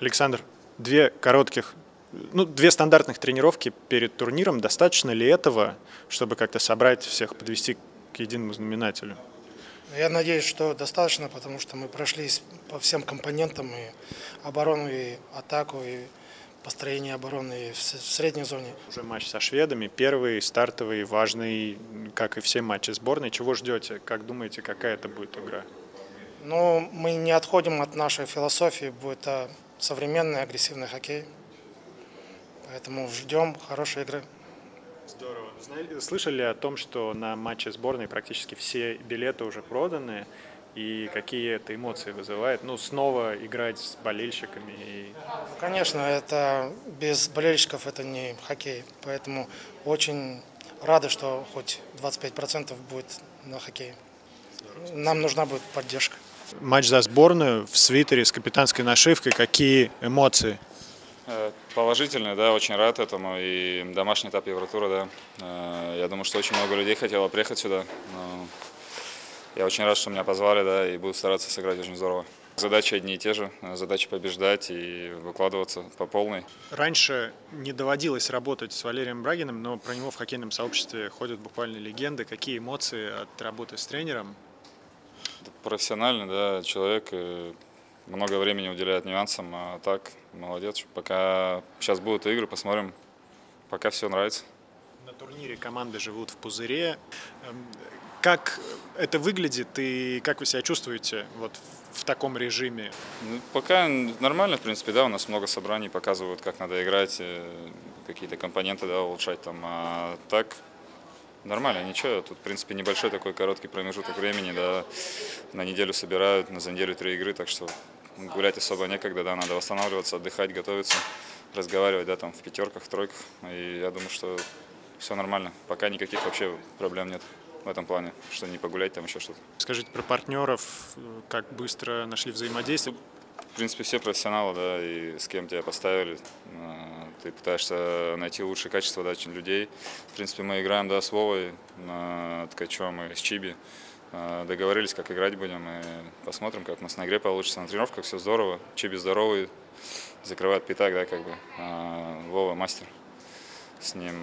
Александр, две коротких, ну, две стандартных тренировки перед турниром. Достаточно ли этого, чтобы как-то собрать всех, подвести к единому знаменателю? Я надеюсь, что достаточно, потому что мы прошлись по всем компонентам и оборону, и атаку, и построение обороны в средней зоне. Уже матч со шведами, первый, стартовый, важный, как и все матчи сборной. Чего ждете? Как думаете, какая это будет игра? Ну, мы не отходим от нашей философии, будет современный агрессивный хоккей. Поэтому ждем хорошей игры. Здорово. Слышали о том, что на матче сборной практически все билеты уже проданы? И какие это эмоции вызывает? Ну, снова играть с болельщиками? И... Конечно, это без болельщиков это не хоккей. Поэтому очень рады, что хоть 25% будет на хоккее. Нам нужна будет поддержка. Матч за сборную в свитере с капитанской нашивкой. Какие эмоции? Э, положительный, да, очень рад этому. И домашний этап Евротура, да. Э, я думаю, что очень много людей хотело приехать сюда. Я очень рад, что меня позвали, да, и буду стараться сыграть очень здорово. Задачи одни и те же. Задача побеждать и выкладываться по полной. Раньше не доводилось работать с Валерием Брагиным, но про него в хоккейном сообществе ходят буквально легенды. Какие эмоции от работы с тренером? Профессиональный, да, человек. Э, много времени уделяет нюансам, а так молодец. Пока сейчас будут игры, посмотрим. Пока все нравится. На турнире команды живут в пузыре. Эм, как это выглядит и как вы себя чувствуете вот в таком режиме? Ну, пока нормально, в принципе, да, у нас много собраний показывают, как надо играть, э, какие-то компоненты, да, улучшать там, а так нормально, ничего, тут, в принципе, небольшой такой короткий промежуток времени, да, на неделю собирают, на за неделю три игры, так что гулять особо некогда, да, надо восстанавливаться, отдыхать, готовиться, разговаривать, да, там в пятерках, в тройках. И я думаю, что все нормально. Пока никаких вообще проблем нет в этом плане, что не погулять, там еще что-то. Скажите про партнеров, как быстро нашли взаимодействие? В принципе, все профессионалы, да, и с кем тебя поставили, а, ты пытаешься найти лучшие качества, да, людей. В принципе, мы играем, да, с Вовой, Ткачем и с Чиби. А, договорились, как играть будем, и посмотрим, как у нас на игре получится. На тренировках все здорово, Чиби здоровый, закрывает пятак, да, как бы. А Вова мастер, с ним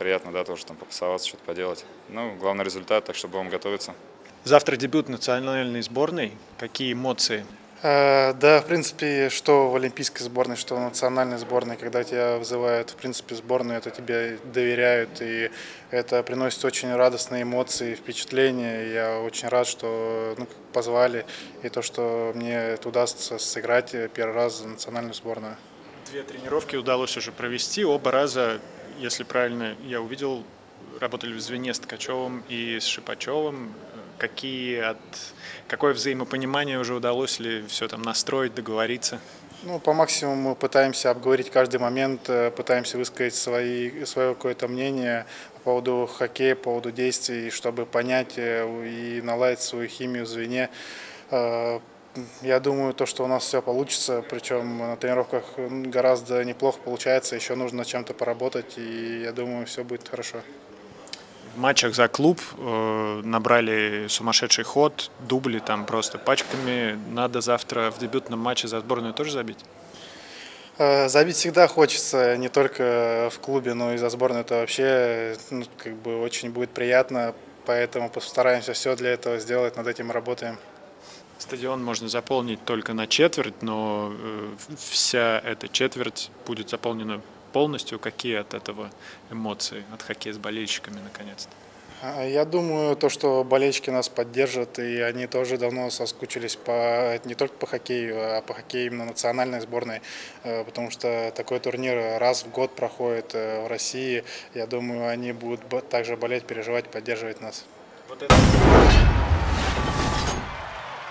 приятно, да, тоже там попасоваться, что-то поделать. Ну, главный результат, так что будем готовиться. Завтра дебют национальной сборной. Какие эмоции? Э, да, в принципе, что в олимпийской сборной, что в национальной сборной, когда тебя вызывают, в принципе, сборную, это тебе доверяют, и это приносит очень радостные эмоции, впечатления. Я очень рад, что ну, позвали, и то, что мне удастся сыграть первый раз за национальную сборную. Две тренировки удалось уже провести, оба раза, если правильно я увидел, работали в звене с Ткачевым и с Шипачевым какие от какое взаимопонимание уже удалось ли все там настроить, договориться? Ну, по максимуму пытаемся обговорить каждый момент, э, пытаемся высказать свои, свое какое-то мнение по поводу хоккея, по поводу действий, чтобы понять э, и наладить свою химию в звене. Э, я думаю, то, что у нас все получится, причем на тренировках гораздо неплохо получается, еще нужно чем-то поработать, и я думаю, все будет хорошо в матчах за клуб э, набрали сумасшедший ход, дубли там просто пачками. Надо завтра в дебютном матче за сборную тоже забить? Э, забить всегда хочется, не только в клубе, но и за сборную. Это вообще ну, как бы очень будет приятно, поэтому постараемся все для этого сделать, над этим работаем. Стадион можно заполнить только на четверть, но э, вся эта четверть будет заполнена полностью. Какие от этого эмоции, от хоккея с болельщиками наконец-то? А, я думаю, то, что болельщики нас поддержат, и они тоже давно соскучились по, не только по хоккею, а по хоккею именно национальной сборной, э, потому что такой турнир раз в год проходит э, в России. Я думаю, они будут также болеть, переживать, поддерживать нас. Вот это...